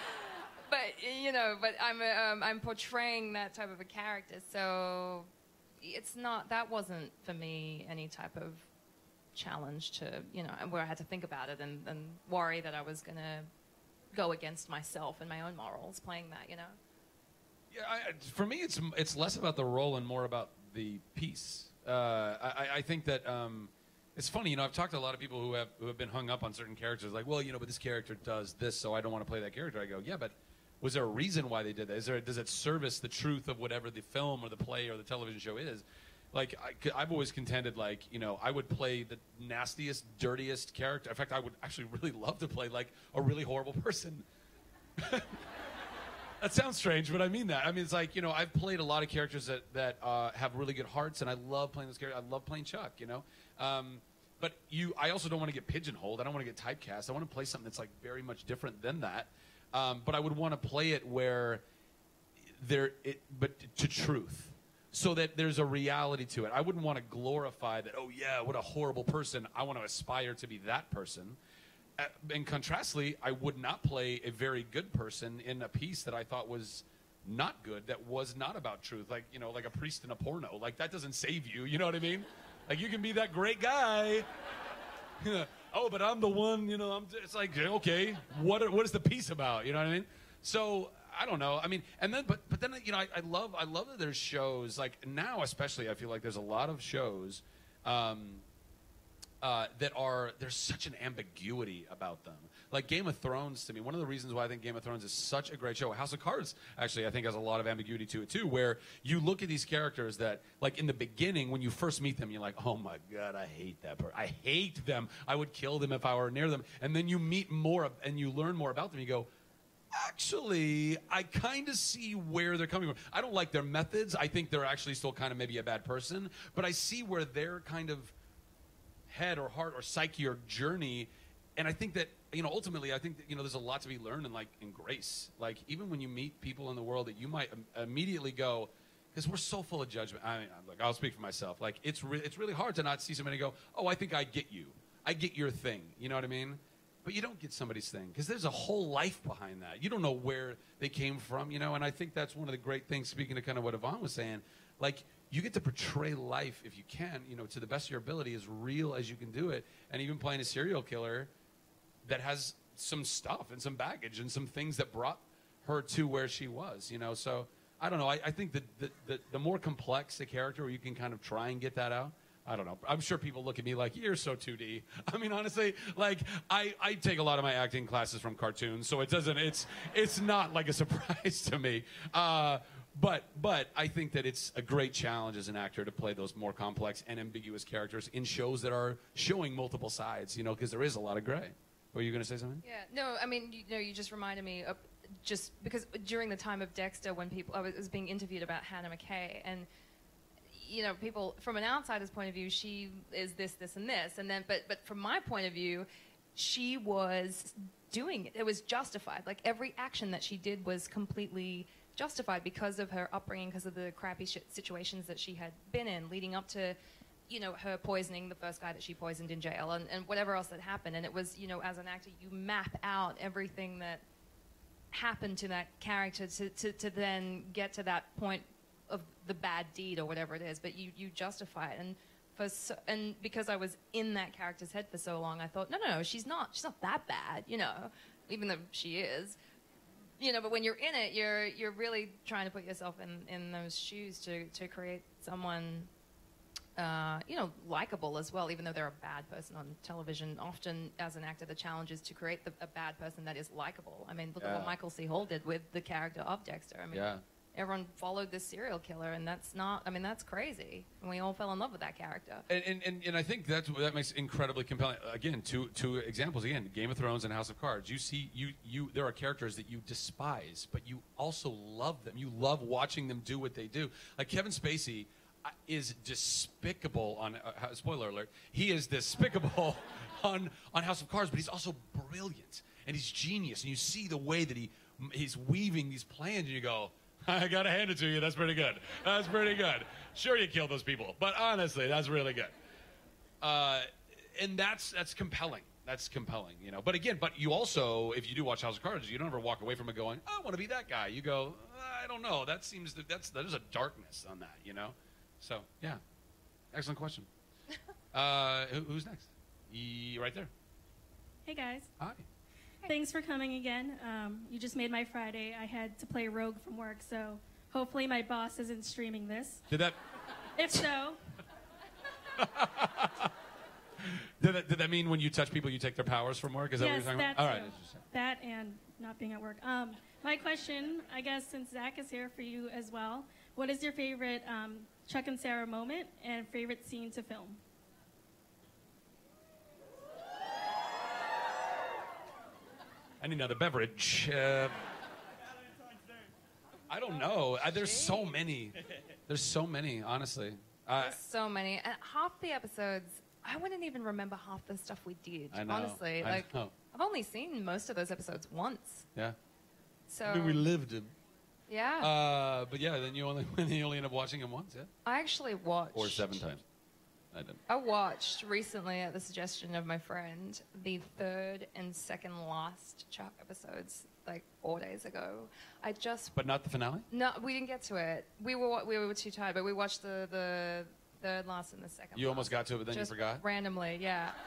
but you know, but I'm um, I'm portraying that type of a character, so it's not that wasn't for me any type of challenge to you know where I had to think about it and, and worry that I was gonna go against myself and my own morals playing that, you know.
Yeah, I, for me, it's it's less about the role and more about the piece. Uh, I, I- I think that um, it's funny. You know, I've talked to a lot of people who have who have been hung up on certain characters. Like, well, you know, but this character does this, so I don't want to play that character. I go, yeah, but was there a reason why they did that? Is there does it service the truth of whatever the film or the play or the television show is? Like, I, I've always contended, like, you know, I would play the nastiest, dirtiest character. In fact, I would actually really love to play like a really horrible person. That sounds strange, but I mean that. I mean, it's like you know, I've played a lot of characters that that uh, have really good hearts, and I love playing those characters. I love playing Chuck, you know. Um, but you, I also don't want to get pigeonholed. I don't want to get typecast. I want to play something that's like very much different than that. Um, but I would want to play it where there, it, but to truth, so that there's a reality to it. I wouldn't want to glorify that. Oh yeah, what a horrible person. I want to aspire to be that person. Uh, and contrastly, I would not play a very good person in a piece that I thought was not good, that was not about truth, like you know, like a priest in a porno. Like that doesn't save you. You know what I mean? Like you can be that great guy. oh, but I'm the one. You know, I'm. It's like okay, what what is the piece about? You know what I mean? So I don't know. I mean, and then but but then you know, I, I love I love that there's shows like now especially. I feel like there's a lot of shows. Um, uh, that are there's such an ambiguity about them. Like Game of Thrones to me, one of the reasons why I think Game of Thrones is such a great show. House of Cards actually I think has a lot of ambiguity to it too, where you look at these characters that like in the beginning when you first meet them, you're like, oh my god, I hate that person. I hate them. I would kill them if I were near them. And then you meet more and you learn more about them. You go, actually, I kind of see where they're coming from. I don't like their methods. I think they're actually still kind of maybe a bad person, but I see where they're kind of head or heart or psyche or journey and i think that you know ultimately i think that you know there's a lot to be learned in like in grace. Like even when you meet people in the world that you might im- immediately go because we're so full of judgment i mean look i'll speak for myself. Like it's re- it's really hard to not see somebody go oh i think i get you. I get your thing. You know what i mean but you don't get somebody's thing because there's a whole life behind that. You don't know where they came from you know and i think that's one of the great things speaking to kind of what yvonne was saying like you get to portray life if you can you know to the best of your ability as real as you can do it and even playing a serial killer that has some stuff and some baggage and some things that brought her to where she was you know? So i don't know i, I think that the, the, the more complex the character where you can kind of try and get that out I don't know. I'm sure people look at me like you're so 2D. I mean, honestly, like I, I take a lot of my acting classes from cartoons, so it doesn't. It's it's not like a surprise to me. Uh, but but I think that it's a great challenge as an actor to play those more complex and ambiguous characters in shows that are showing multiple sides. You know, because there is a lot of gray. Were you going to say something?
Yeah, no, I mean, you know, you just reminded me of just because during the time of Dexter, when people I was being interviewed about Hannah McKay, and you know, people from an outsider's point of view, she is this, this, and this, and then, but but from my point of view, she was doing it. It was justified. Like every action that she did was completely justified because of her upbringing, because of the crappy situations that she had been in leading up to, you know, her poisoning the first guy that she poisoned in jail and, and whatever else that happened. And it was, you know, as an actor, you map out everything that happened to that character to, to, to then get to that point of the bad deed or whatever it is, but you, you justify it. And for so, and because I was in that character's head for so long, I thought, no, no, no, she's not, she's not that bad, you know, even though she is, you know. But when you're in it, you're you're really trying to put yourself in in those shoes to to create someone. Uh, you know, likable as well, even though they're a bad person on television. Often, as an actor, the challenge is to create the, a bad person that is likable. I mean, look at what Michael C. Hall did with the character of Dexter. I mean,
Yeah.
Everyone followed this serial killer, and that's not. I mean, that's crazy. And we all fell in love with that character.
And, and, and, and I think that's that makes incredibly compelling. Again, two two examples. Again, Game of Thrones and House of Cards. You see, you you there are characters that you despise, but you also love them. You love watching them do what they do. Like Kevin Spacey uh, is despicable on. Uh, spoiler alert. He is despicable on on House of Cards, but he's also brilliant and he's genius. And you see the way that he he's weaving these plans, and you go. I gotta hand it to you. That's pretty good. That's pretty good. Sure, you killed those people, but honestly, that's really good. Uh, and that's that's compelling. That's compelling, you know. But again, but you also, if you do watch House of Cards, you don't ever walk away from it going, "I want to be that guy." You go, "I don't know." That seems that that's there's a darkness on that, you know. So yeah, excellent question. Uh, who, who's next? E, right there.
Hey guys.
Hi.
Thanks for coming again. Um, you just made my Friday. I had to play Rogue from work, so hopefully my boss isn't streaming this.
Did that
If so,
did that, did that mean when you touch people, you take their powers from work? Is that
yes,
what you're talking about? All right.
That and not being at work. Um, my question, I guess, since Zach is here for you as well, what is your favorite um, Chuck and Sarah moment and favorite scene to film?
I need another beverage. Uh, I don't know. I, there's so many. There's so many, honestly. Uh,
There's so many, and half the episodes, I wouldn't even remember half the stuff we did.
I know,
Honestly,
I
like
know.
I've only seen most of those episodes once.
yeah.
So
I mean, we lived them.
yeah,
Uh, but yeah, then you only then you only end up watching them once, yeah,
I actually watched.
or seven times. I didn't.
I watched recently, at the suggestion of my friend, the third and second last Chuck episodes, like four days ago. I just
But not the finale.
no, we didn't get to it. We were we were too tired, but we watched the the third last and the second.
You almost got to it, but then you
Just
forgot?
randomly. Yeah.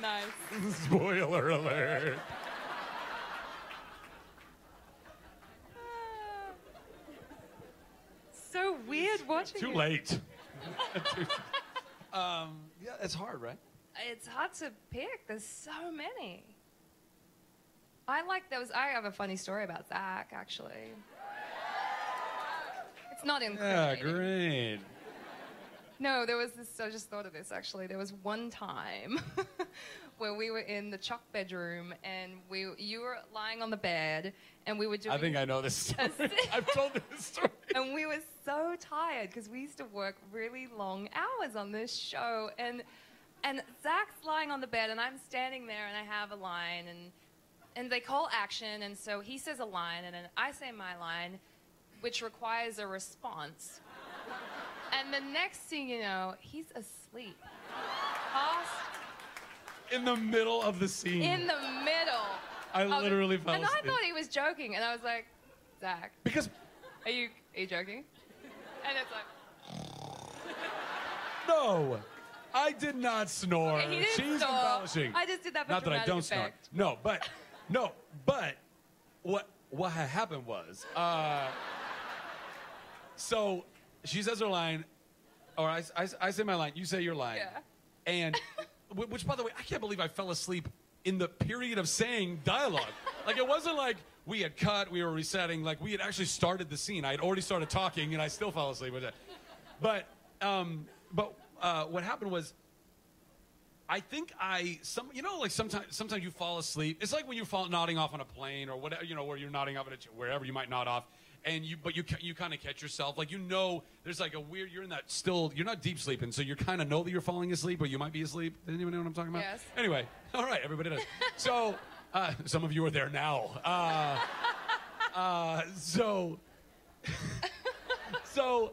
nice.
Spoiler alert.
So weird watching.
Too
it.
late. um, yeah, it's hard, right?
It's hard to pick. There's so many. I like those. I have a funny story about Zach, actually. It's not in.
Yeah,
incriminating.
great.
No, there was this. I just thought of this actually. There was one time where we were in the Chuck bedroom, and we you were lying on the bed, and we were doing.
I think I know this story. I've told this story.
and we were so tired because we used to work really long hours on this show and and Zach's lying on the bed and I'm standing there and I have a line and and they call action and so he says a line and then I say my line which requires a response and the next thing you know he's asleep Tossed
In the middle of the scene.
in the middle
I literally fell
and I thought he was joking and I was like Zach
because
are you are you joking and it's like
No, I did not snore.
Okay, he didn't
She's
snore.
embellishing.
I just did that for
Not that I don't snore. No, but no, but what what had happened was, uh, so she says her line, or I, I, I say my line, you say your line,
Yeah.
and which by the way, I can't believe I fell asleep in the period of saying dialogue. like it wasn't like we had cut, we were resetting, like we had actually started the scene. I had already started talking, and I still fell asleep with it. But um, but uh, what happened was I think I some you know like sometimes sometimes you fall asleep. It's like when you fall nodding off on a plane or whatever you know where you're nodding off at a, wherever you might nod off, and you but you you kind of catch yourself like you know there's like a weird you're in that still you're not deep sleeping so you kind of know that you're falling asleep or you might be asleep. Does anyone know what I'm talking about?
Yes.
Anyway, all right, everybody does. So uh, some of you are there now. Uh, uh, so so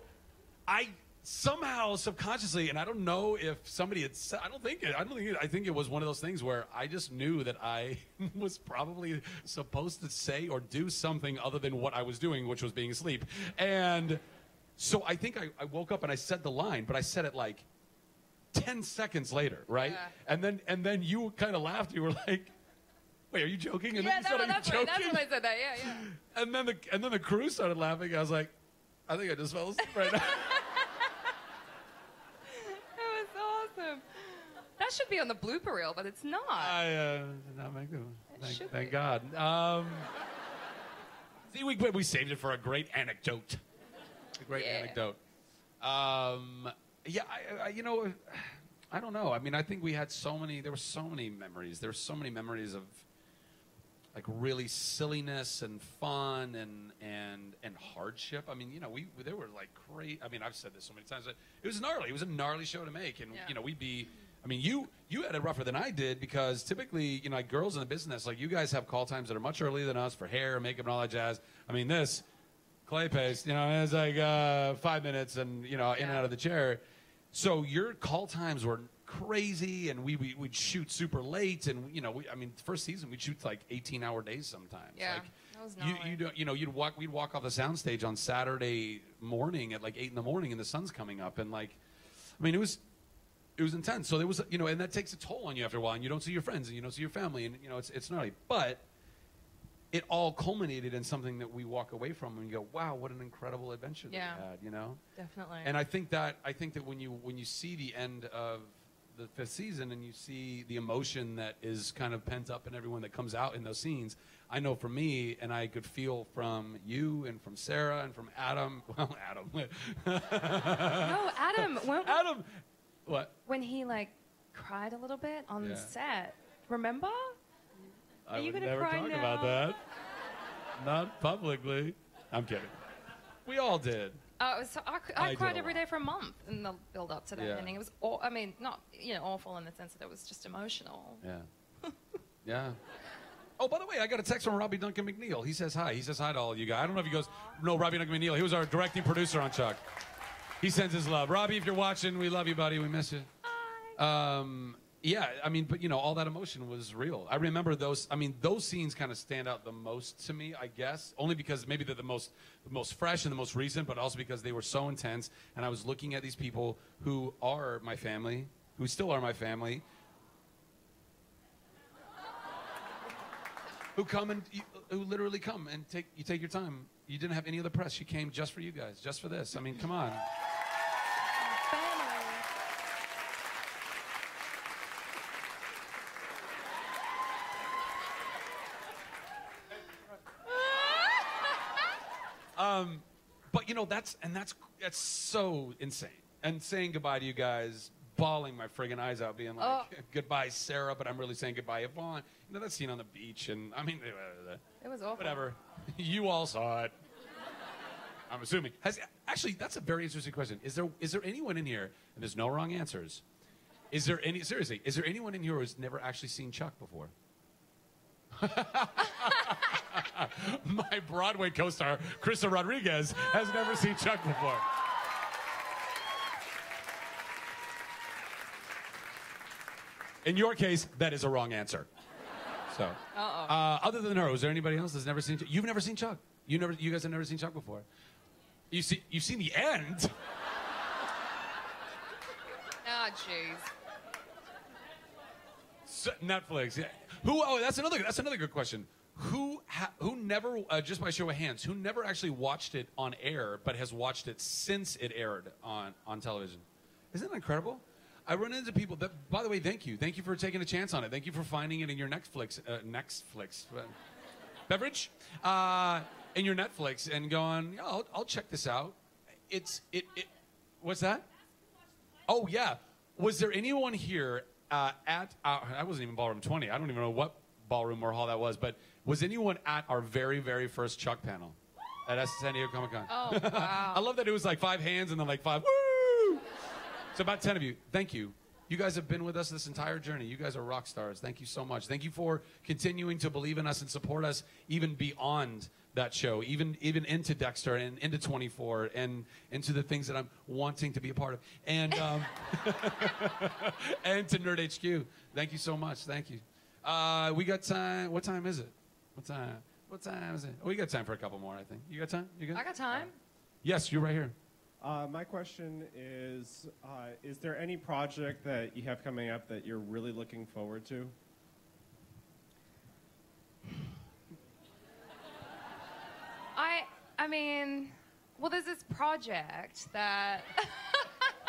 I somehow subconsciously, and I don't know if somebody had said, I don't think it, I don't think it, I think it was one of those things where I just knew that I was probably supposed to say or do something other than what I was doing, which was being asleep. And so I think I, I woke up and I said the line, but I said it like 10 seconds later, right?
Yeah.
And then, and then you kind of laughed. You were like, wait, are you joking? And
yeah,
then you said,
that,
"Are you
that's, what, that's when I said that. Yeah, yeah.
And then the and then the crew started laughing. I was like, I think I just fell asleep right now.
That was awesome. That should be on the blooper reel, but it's not.
I uh, did not make them. Thank,
should
thank God. Um, see, we we saved it for a great anecdote. A great
Yeah.
anecdote. Um, yeah, I, I, you know, I don't know. I mean, I think we had so many. There were so many memories. There were so many memories of like really silliness and fun and and and hardship. I mean, you know, we there were like great. I mean, I've said this so many times. But it was gnarly. It was a gnarly show to make, and
Yeah.
you know, we'd be. I mean, you you had it rougher than I did because typically, you know, like girls in the business, like you guys have call times that are much earlier than us for hair, makeup, and all that jazz. I mean, this clay paste, you know, it's like uh, five minutes and you know in and out of the chair. So your call times were crazy, and we, we would shoot super late, and you know, we, I mean, first season we'd shoot like eighteen hour days sometimes.
Yeah,
like,
that was
you, you don't, you know, you'd walk, we'd walk off the soundstage on Saturday morning at like eight in the morning, and the sun's coming up, and like, I mean, it was, it was intense. So there was, you know, and that takes a toll on you after a while, and you don't see your friends, and you don't see your family, and you know, it's it's gnarly. But it all culminated in something that we walk away from and you go, wow, what an incredible adventure that
Yeah.
we had, you know.
Definitely.
And I think that I think that when you when you see the end of the fifth season and you see the emotion that is kind of pent up in everyone that comes out in those scenes, I know for me, and I could feel from you and from Sarah and from Adam. Well, Adam.
no, Adam.
Adam. What?
When he like cried a little bit on
Yeah.
the set. Remember?
I
Are you
would
gonna
never
cry
talk
now?
about that. Not publicly. I'm kidding. We all did.
Uh, so I,
I
I cried every day for a month in the build up to that
Yeah.
ending. It was, aw- I mean, not you know awful in the sense that it was just emotional.
Yeah. yeah. Oh, by the way, I got a text from Robbie Duncan McNeill. He says hi. He says hi to all of you guys. I don't know if he goes, no, Robbie Duncan McNeill. He was our directing producer on Chuck. He sends his love. Robbie, if you're watching, we love you, buddy. We miss you. Um, yeah, I mean, but you know, all that emotion was real. I remember those. I mean, those scenes kind of stand out the most to me, I guess, only because maybe they're the most, the most fresh and the most recent, but also because they were so intense. And I was looking at these people who are my family, who still are my family, who come and who literally come and take you take your time. You didn't have any other press. She came just for you guys, just for this. I mean, come on. Um, but you know that's and that's that's so insane. And saying goodbye to you guys, bawling my friggin' eyes out, being like
Oh.
goodbye, Sarah, but I'm really saying goodbye, Yvonne. You know that scene on the beach, and I mean,
It was awful.
whatever. you all saw it. I'm assuming. Has actually that's a very interesting question. Is there is there anyone in here? And there's no wrong answers. Is there any seriously? Is there anyone in here who's never actually seen Chuck before? My Broadway co-star, Krysta Rodriguez, has never seen Chuck before. In your case, that is a wrong answer. So, uh, other than her, is there anybody else that's never seen? Chuck? You've never seen Chuck. You never. You guys have never seen Chuck before. You see. You've seen the end.
Ah, jeez.
So- Netflix. Yeah. Who? Oh, that's another. That's another good question. Who? Ha, who never? Uh, just by show of hands, who never actually watched it on air, but has watched it since it aired on on television? Isn't that incredible? I run into people that. By the way, thank you. Thank you for taking a chance on it. Thank you for finding it in your Netflix. Uh, Netflix. beverage uh, in your Netflix and going, yeah, I'll, I'll check this out. It's it, it. What's that? Oh yeah. Was there anyone here uh, at? Our, I wasn't even ballroom twenty. I don't even know what ballroom or hall that was. But was anyone at our very very first Chuck panel? at San Diego Comic Con.
Oh, wow.
I love that it was like five hands and then like five. Woo! So about ten of you. Thank you. You guys have been with us this entire journey. You guys are rock stars. Thank you so much. Thank you for continuing to believe in us and support us even beyond that show, even even into Dexter and into 24 and into the things that I'm wanting to be a part of. And um, and to Nerd HQ. Thank you so much. Thank you. Uh, we got time. What time is it? What time? What time is it? Oh, we got time for a couple more, I think. You got time? You good?
I got time.
Yes, you're right here.
Uh, my question is uh, Is there any project that you have coming up that you're really looking forward to?
I I mean, well, there's this project that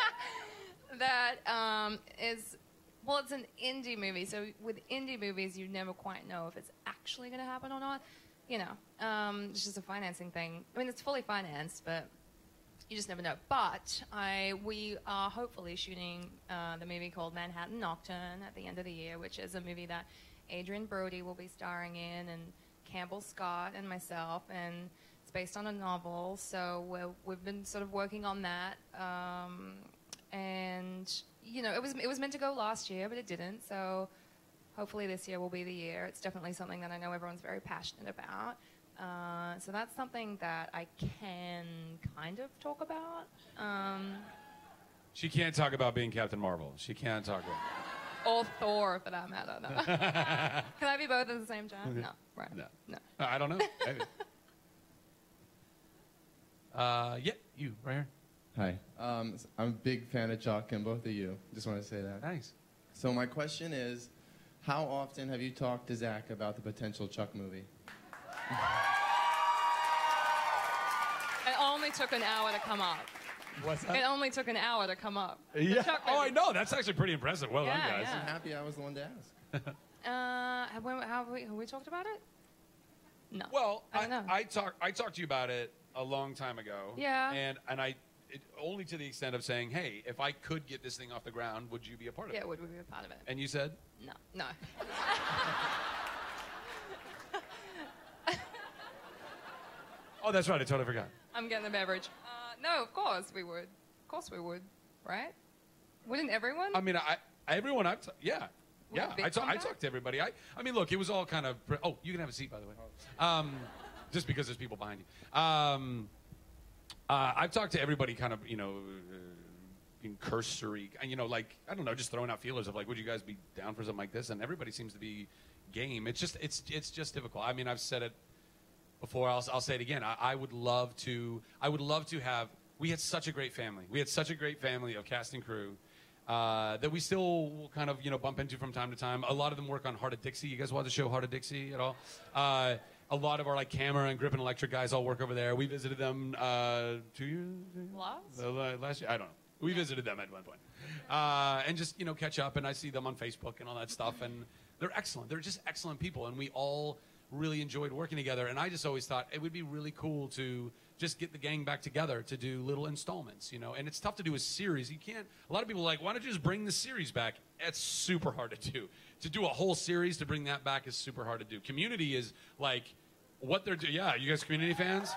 that um, is well, it's an indie movie. So with indie movies, you never quite know if it's actually going to happen or not. You know, um, it's just a financing thing. I mean, it's fully financed, but you just never know. But I we are hopefully shooting uh, the movie called Manhattan Nocturne at the end of the year, which is a movie that Adrien Brody will be starring in, and Campbell Scott and myself, and it's based on a novel. So we're, we've been sort of working on that, um, and you know, it was it was meant to go last year, but it didn't. So hopefully this year will be the year. It's definitely something that I know everyone's very passionate about. Uh, so that's something that I can kind of talk about. Um,
She can't talk about being Captain Marvel. She can't talk about.
or Thor, for that matter. No. can I be both at the same time? No, right.
No.
no.
I don't know. Maybe. uh, yeah, you right here.
Hi. Um, s- I'm a big fan of Chuck and both of you. Just want to say that.
Nice.
So my question is, how often have you talked to Zach about the potential Chuck movie?
It only took an hour to come up.
What's
It only took an hour to come up.
Yeah. Oh, I know. That's actually pretty impressive. Well
Yeah,
done, guys.
yeah.
I'm happy I was the one to ask.
Uh, have, we, have, we, have we talked about it? No.
Well,
I
I,
don't know.
I talked I talked to you about it a long time ago.
Yeah.
And and I it, only to the extent of saying, hey, if I could get this thing off the ground, would you be a part of it?
yeah,
it?
would we be a part of it?
And you said,
No. No.
oh, that's right. I totally forgot.
I'm getting a beverage. Uh, no, of course we would. Of course we would. Right? Wouldn't everyone?
I mean, I everyone I've t- yeah.
Would
Yeah, I, talk, I talked to everybody. I, I mean, look, it was all kind of. Pre- oh, you can have a seat, by the way. Um, just because there's people behind you. Um, uh, I've talked to everybody, kind of, you know, uh, in cursory, and, you know, like I don't know, just throwing out feelers of like, would you guys be down for something like this? And everybody seems to be game. It's just, it's, it's just difficult. I mean, I've said it before. I'll, I'll say it again. I, I would love to. I would love to have. We had such a great family. We had such a great family of cast and crew uh, that we still will kind of you know bump into from time to time. A lot of them work on Hart of Dixie. You guys watch the show Hart of Dixie at all? Uh, a lot of our like camera and grip and electric guys all work over there. We visited them uh, two years
Last?
uh, last year. I don't know. We visited them at one point, uh, and just you know catch up. And I see them on Facebook and all that stuff, and they're excellent. They're just excellent people, and we all really enjoyed working together. And I just always thought it would be really cool to just get the gang back together to do little installments, you know. And it's tough to do a series. You can't. A lot of people are like, why don't you just bring the series back? It's super hard to do. To do a whole series to bring that back is super hard to do. Community is like what they're doing. Yeah, you guys Community fans?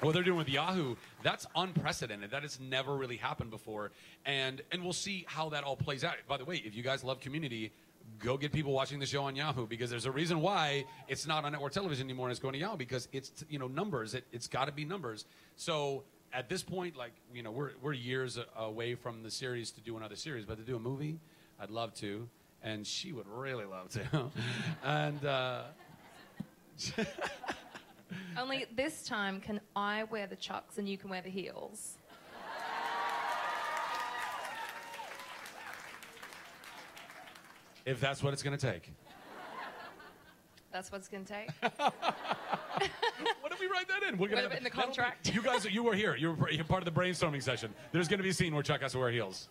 what they're doing with Yahoo, that's unprecedented. That has never really happened before. And and we'll see how that all plays out. By the way, if you guys love community, go get people watching the show on Yahoo because there's a reason why it's not on network television anymore and it's going to Yahoo because it's you know numbers. It, it's got to be numbers. So at this point, like you know, we're we're years away from the series to do another series, but to do a movie, I'd love to, and she would really love to, and. Uh,
Only this time can I wear the chucks and you can wear the heels.
If that's what it's going to take.
That's what it's going to take.
What if we write that in? We're gonna
Put it in the contract.
You guys, you were here. You were you're part of the brainstorming session. There's going to be a scene where Chuck has to wear heels.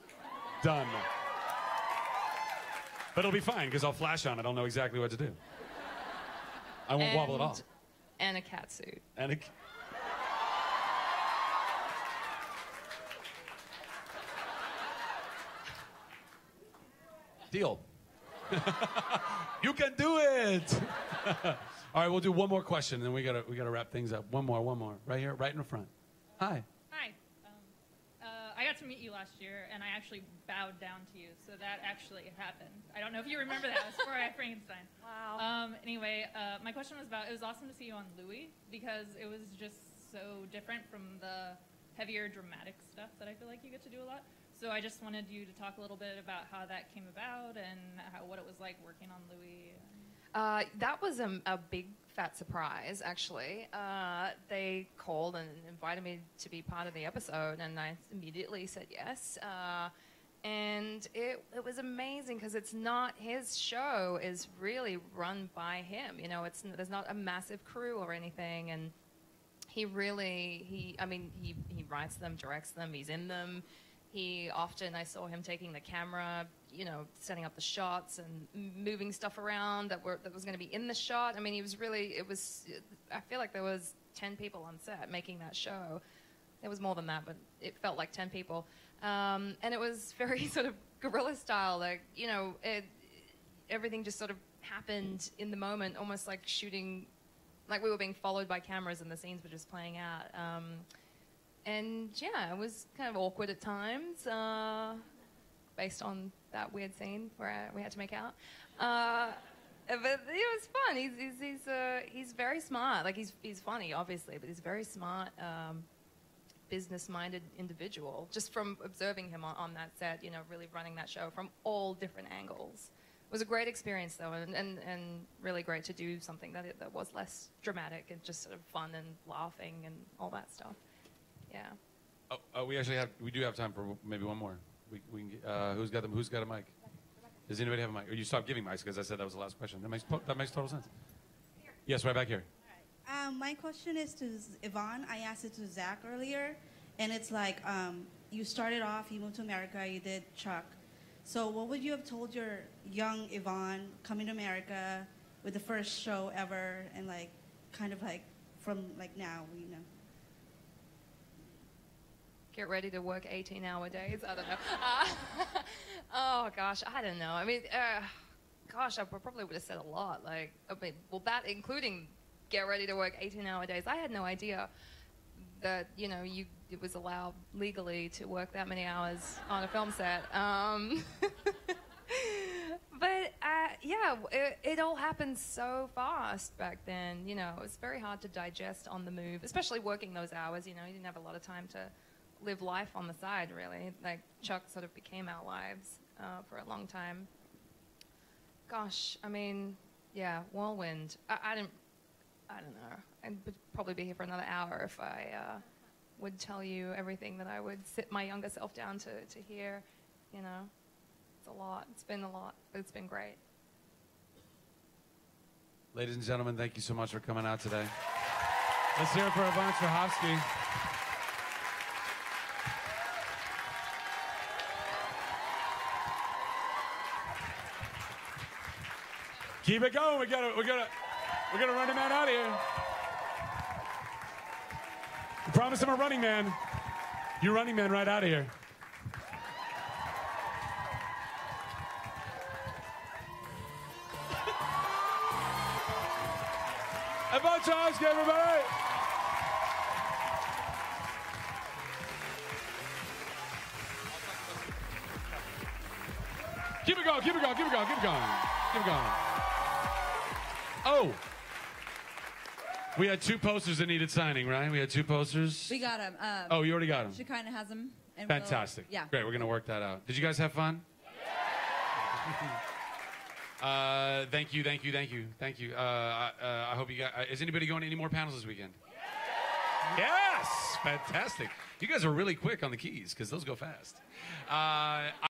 Done. But it'll be fine because I'll flash on it. I'll know exactly what to do. I won't wobble at all.
And a cat suit.
And it, deal. you can do it. All right, we'll do one more question, and then we gotta we gotta wrap things up. One more, one more, right here, right in the front. Hi.
Hi. Um, uh, I got to meet you last year, and I actually bowed down to you, so that actually happened. I don't know if you remember that. It was for Frankenstein.
Wow.
Um, anyway, uh, my question was about it was awesome to see you on Louie because it was just so different from the heavier dramatic stuff that I feel like you get to do a lot. So I just wanted you to talk a little bit about how that came about and how, what it was like working on Louie.
Uh, that was a, a big fat surprise, actually. Uh, they called and invited me to be part of the episode, and I immediately said yes. Uh, and it, it was amazing because it's not his show is really run by him. You know, it's there's not a massive crew or anything, and he really he I mean he he writes them, directs them, he's in them. He often I saw him taking the camera, you know, setting up the shots and moving stuff around that were that was going to be in the shot. I mean, he was really it was I feel like there was 10 people on set making that show. It was more than that, but it felt like 10 people. Um, and it was very sort of guerrilla style, like, you know, it, everything just sort of happened in the moment, almost like shooting, like we were being followed by cameras and the scenes were just playing out. Um, and yeah, it was kind of awkward at times, uh, based on that weird scene where we had to make out. Uh, but it was fun. He's he's he's, uh, he's very smart. Like he's he's funny, obviously, but he's very smart, um, business-minded individual. Just from observing him on, on that set, you know, really running that show from all different angles. It was a great experience, though, and, and, and really great to do something that it, that was less dramatic and just sort of fun and laughing and all that stuff. Yeah.
Oh, oh, we actually have we do have time for maybe one more. We, we can get, uh, who's got them? Who's got a mic? Does anybody have a mic? Or you stopped giving mics because I said that was the last question. That makes that makes total sense. Yes, right back here.
Um, my question is to Z- Yvonne. I asked it to Zach earlier, and it's like um, you started off, you moved to America, you did Chuck. So, what would you have told your young Yvonne coming to America with the first show ever, and like, kind of like from like now, you know?
Get ready to work 18 hour days. I don't know. Uh, oh, gosh, I don't know. I mean, uh, gosh, I probably would have said a lot. Like, I mean, well, that including get ready to work 18 hour days. I had no idea that, you know, you it was allowed legally to work that many hours on a film set. Um, but uh, yeah, it, it all happened so fast back then. You know, it was very hard to digest on the move, especially working those hours. You know, you didn't have a lot of time to live life on the side, really. Like Chuck sort of became our lives uh, for a long time. Gosh, I mean, yeah, whirlwind. I, I didn't. I don't know. I would probably be here for another hour if I uh, would tell you everything that I would sit my younger self down to to hear. You know, it's a lot. It's been a lot, but it's been great.
Ladies and gentlemen, thank you so much for coming out today. Let's hear it for Yvonne Strahovski. Keep it going. We gotta, we gotta, we're gonna run him out of here. We promise him a running man. You running man right out of here. Yvonne Strahovski, everybody. Keep it going, keep it going, keep it going, keep it going, keep it going. Oh, we had two posters that needed signing, right? We had two posters.
We got them. Um,
Oh, you already got them.
She kind of has them. and we'll-
Fantastic.
yeah.
Great. We're going to work that out. Did you guys have fun? uh, thank you, thank you, thank you, thank you. Uh, I- uh, I hope you got. Uh, is anybody going to any more panels this weekend? Yes. Fantastic. You guys are really quick on the keys because those go fast. Uh,